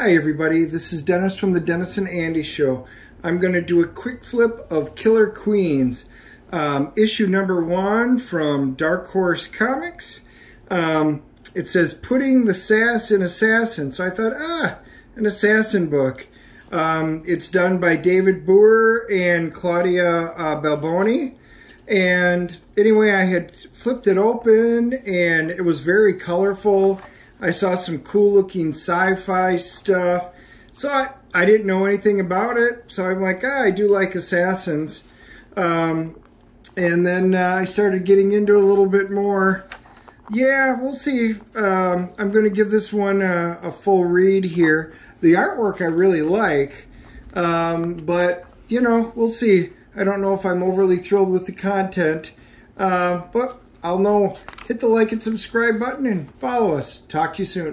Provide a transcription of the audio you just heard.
Hi everybody, this is Dennis from the Dennis and Andy Show. I'm going to do a quick flip of Killer Queens, um, issue number one from Dark Horse Comics. Um, it says, putting the sass in assassin. So I thought, ah, an assassin book. Um, it's done by David Booher and Claudia uh, Balboni. And anyway, I had flipped it open and it was very colorful. I saw some cool looking sci-fi stuff. So I, I didn't know anything about it. So I'm like, ah, I do like Assassins. Um, and then uh, I started getting into a little bit more. Yeah, we'll see. Um, I'm going to give this one a, a, full read here. The artwork I really like, um, but, you know, we'll see. I don't know if I'm overly thrilled with the content, uh, but I'll know. Hit the like and subscribe button and follow us. Talk to you soon.